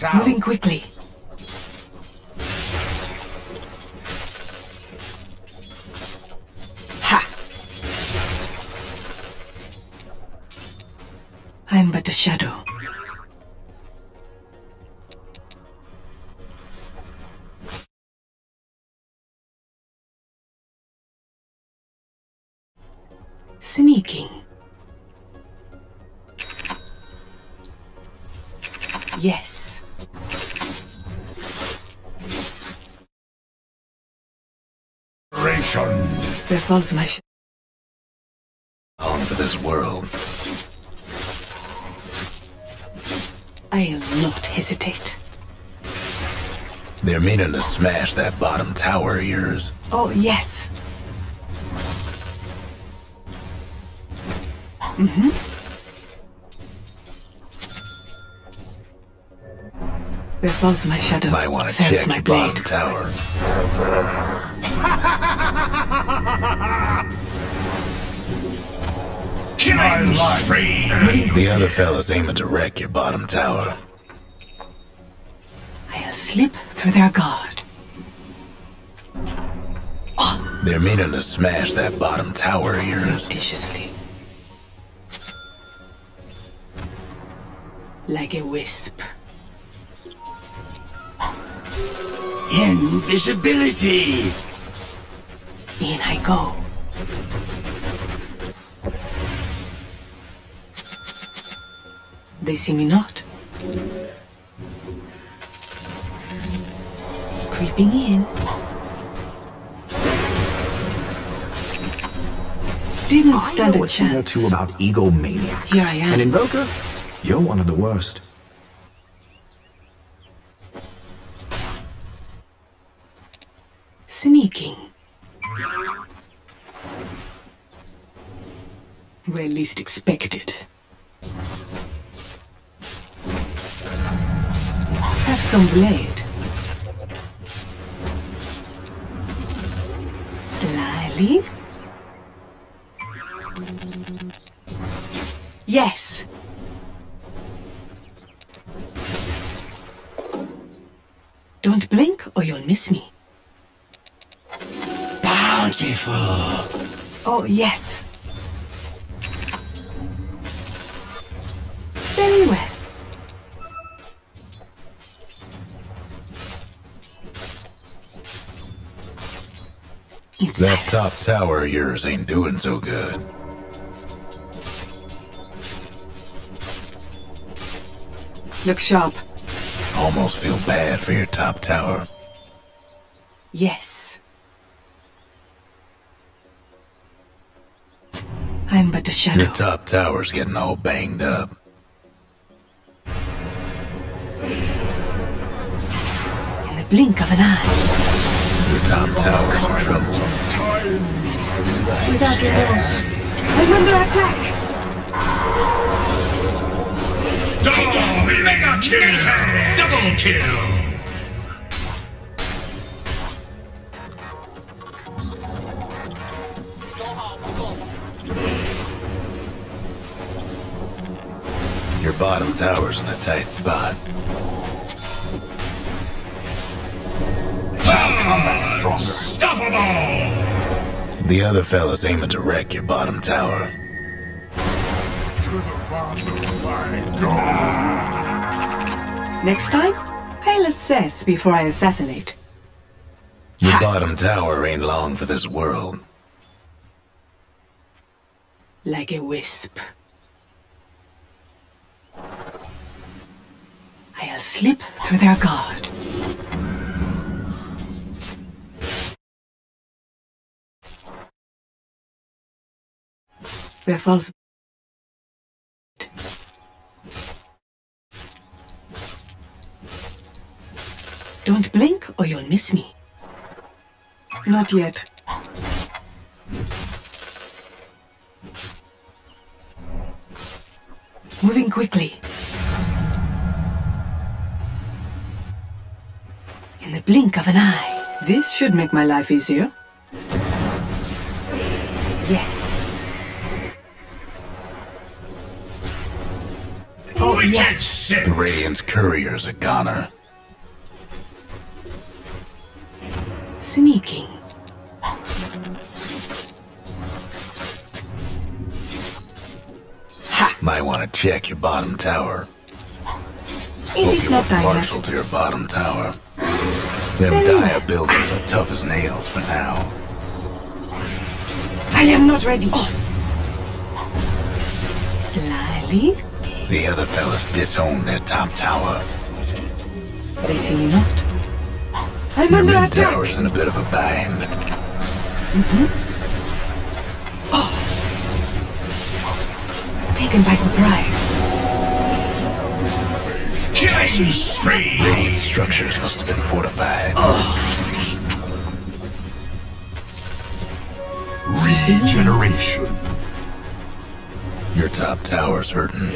south. Moving quickly. Ha! I'm but a shadow. Sneaking. Yes. Sh- On for this world. I'll not hesitate. They're meaning to smash that bottom tower of yours. Oh, yes. Mm-hmm. There falls my shadow. Might want to check my blade. bottom tower. Killing spree. The other fella's aiming to wreck your bottom tower. I'll slip through their guard. Ah. They're meaning to smash that bottom tower of yours. Surreptitiously. Like a wisp. Invisibility. In I go. They see me not. Creeping in. Didn't stand a a thing or chance. two about egomaniacs. Here I am. An invoker? You're one of the worst. Sneaking. Where least expected. Some blade. Slyly. Yes. Don't blink or you'll miss me. Bountiful. Oh, yes. Very well. That top tower of yours ain't doing so good. Look sharp. Almost feel bad for your top tower. Yes. I'm but a shadow. Your top tower's getting all banged up. In the blink of an eye. Your top tower's in trouble. Without remorse. I'm under attack. Double mega kill. Double kill. Your bottom tower's in a tight spot. Unstoppable. The other fella's aiming to wreck your bottom tower. Next time, I'll assess before I assassinate. Your Ha! bottom tower ain't long for this world. Like a wisp. I'll slip through their guard. Where falls Don't blink or you'll miss me. Not yet. Moving quickly. In the blink of an eye. This should make my life easier. Yes. Yes. Sick. The Radiant's courier's a goner. Sneaking. Ha! Might want to check your bottom tower. It Hope is you not were time yet. partial to your bottom tower. Them Very dire well. buildings are tough as nails for now. I am not ready. Oh. Slyly. The other fellas disown their top tower. They see me not. I'm Your under mid attack. tower's in a bit of a bind. Mm-hmm. Oh. Taken by surprise. Killing spree. Radiant structures must have been fortified. Oh. Regeneration. Your top tower's hurting.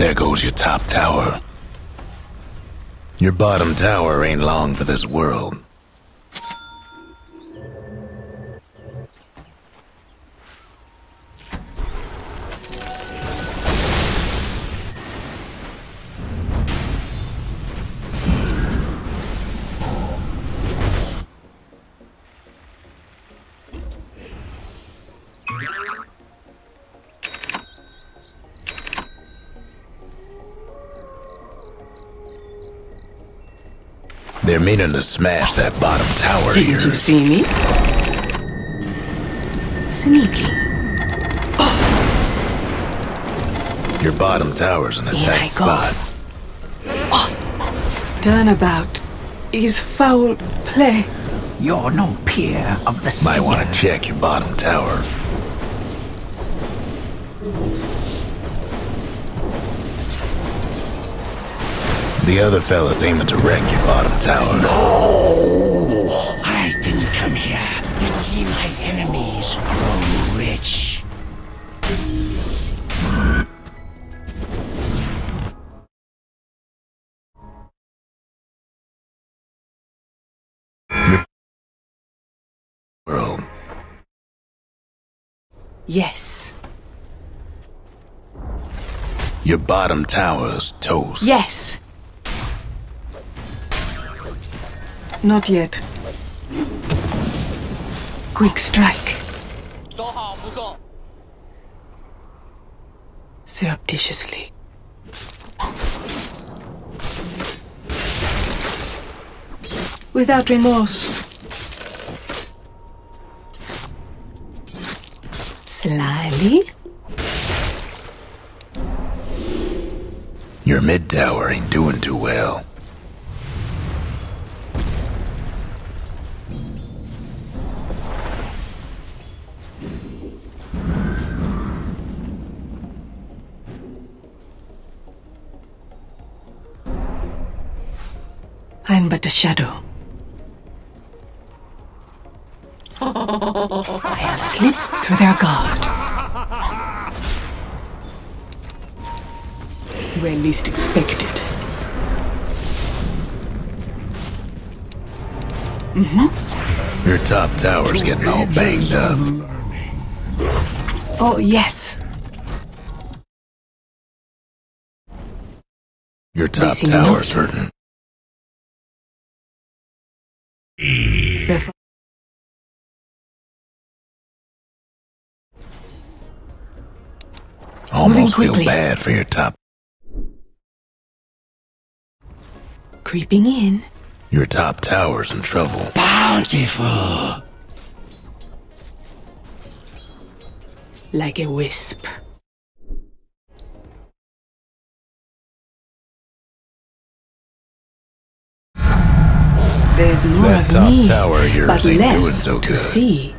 There goes your top tower. Your bottom tower ain't long for this world. They're meaning to smash that bottom tower Didn't here. you see me? Sneaking. Your bottom tower's in attack Here tight I go. Turnabout is foul play. You're no peer of the Might want to check your bottom tower. The other fella's aiming to wreck your bottom tower. No! I didn't come here to see my enemies grow rich. World. Yes. Your bottom tower's toast. Yes. Not yet. Quick strike. Surreptitiously. Without remorse. Slyly. Your mid tower ain't doing too well. A shadow. I'll slip through their guard. Where least expected. Mm-hmm. Your top tower's getting all banged up. Oh, yes. Your top tower's hurting. Almost feel bad for your top creeping in. your top tower's in trouble. Bountiful. like a wisp. There's more That of top me, tower but less so to see.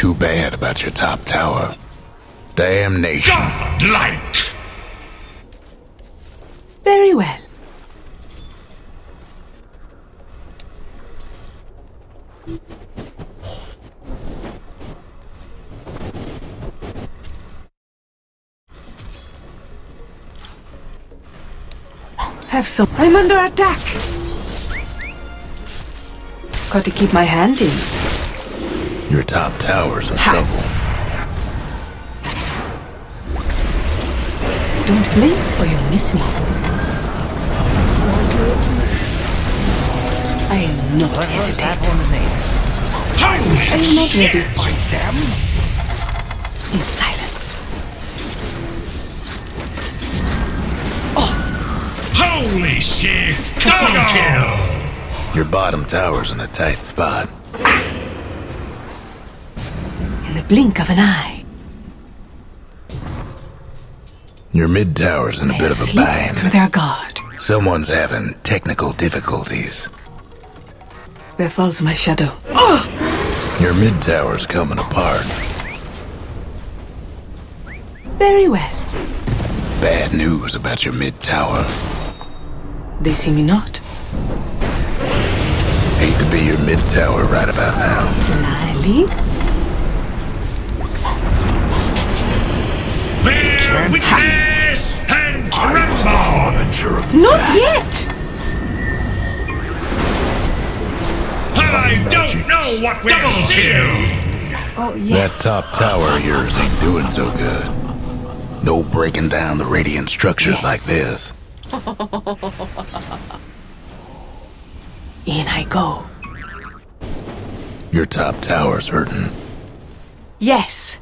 Too bad about your top tower. Damnation. Godlike. Very well. Have some. I'm under attack. Got to keep my hand in. Your top tower's in Ha. trouble. Don't blink or you'll miss me. I am not hesitate. I am not ready. Them? In silence. Oh! Holy shit. Double kill. Your bottom tower's in a tight spot. In the blink of an eye. Your mid tower's in a bit of a bind. through their guard. Someone's having technical difficulties. Where falls my shadow? Oh! Your mid tower's coming apart. Very well. Bad news about your mid tower. They see me not. Hate to be your mid tower right about now. Slyly. Bear witness and tremble. Not yet! I don't know what we're seeing. Oh, That top tower of yours ain't doing so good. No breaking down the radiant structures Yes. like this. In I go. Your top tower's hurting. Yes.